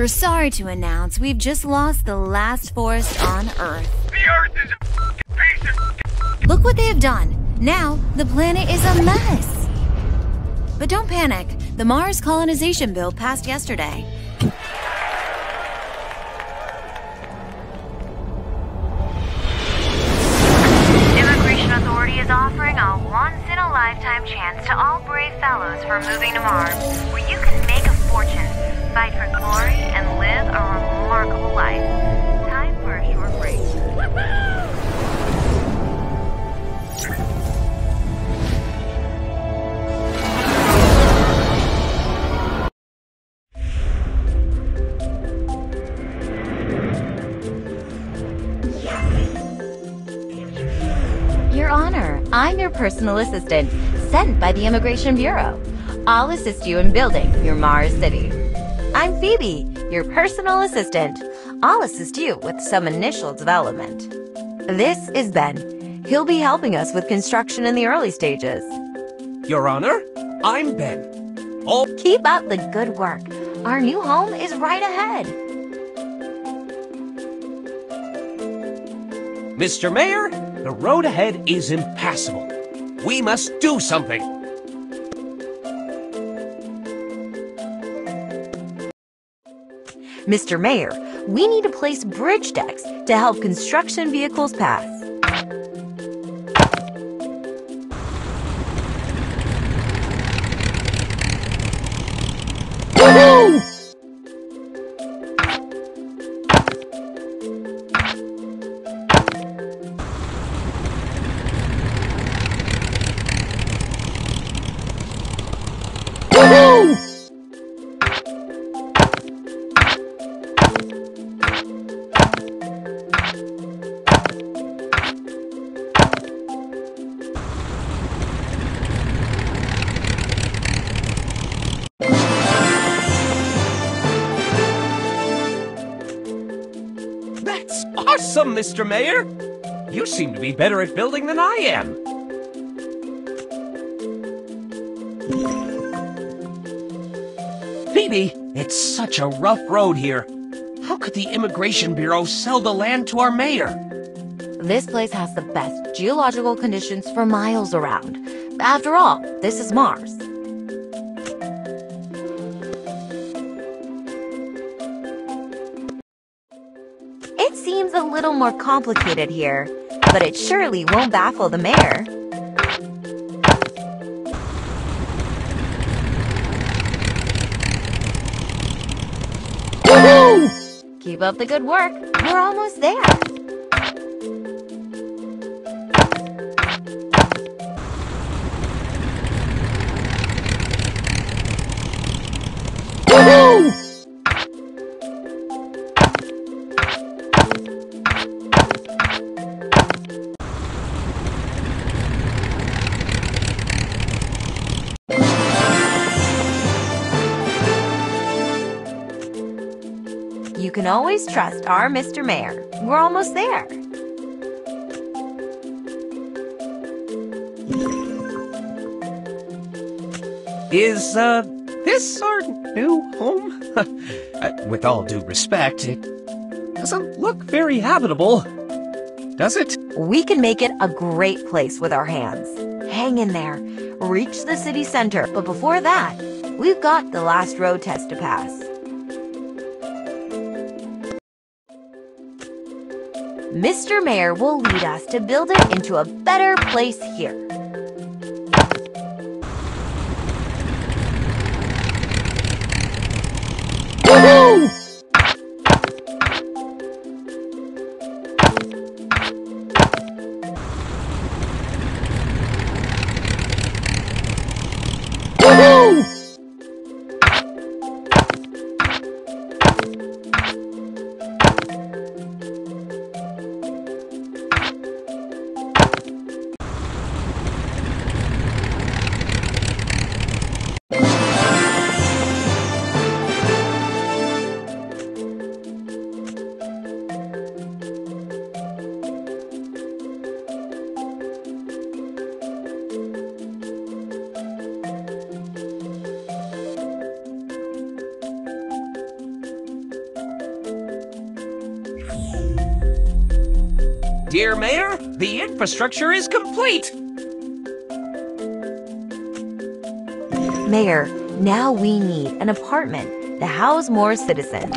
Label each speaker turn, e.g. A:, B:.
A: We're sorry to announce we've just lost the last forest on Earth.
B: The Earth is a piece of
A: Look what they have done. Now, the planet is a mess. But don't panic. The Mars colonization bill passed yesterday.
C: Honor, I'm your personal assistant, sent by the Immigration Bureau. I'll assist you in building your Mars city. I'm Phoebe, your personal assistant. I'll assist you with some initial development. This is Ben. He'll be helping us with construction in the early stages.
D: Your Honor, I'm Ben. All
C: Keep up the good work. Our new home is right ahead.
D: Mr. Mayor, the road ahead is impassable. We must do something.
C: Mr. Mayor, we need to place bridge decks to help construction vehicles pass.
D: That's awesome, Mr. Mayor. You seem to be better at building than I am. Phoebe, it's such a rough road here. How could the Immigration Bureau sell the land to our mayor?
C: This place has the best geological conditions for miles around. After all, this is Mars. Little more complicated here, but it surely won't baffle the mayor. Keep up the good work. We're almost there. You can always trust our Mr. Mayor. We're almost there.
D: Is, uh, this our new home? Uh, With all due respect, it doesn't look very habitable. Does it?
C: We can make it a great place with our hands. Hang in there. Reach the city center. But before that, we've got the last road test to pass. Mr. Mayor will lead us to build it into a better place here.
D: Dear Mayor, the infrastructure is complete.
C: Mayor, now we need an apartment to house more citizens.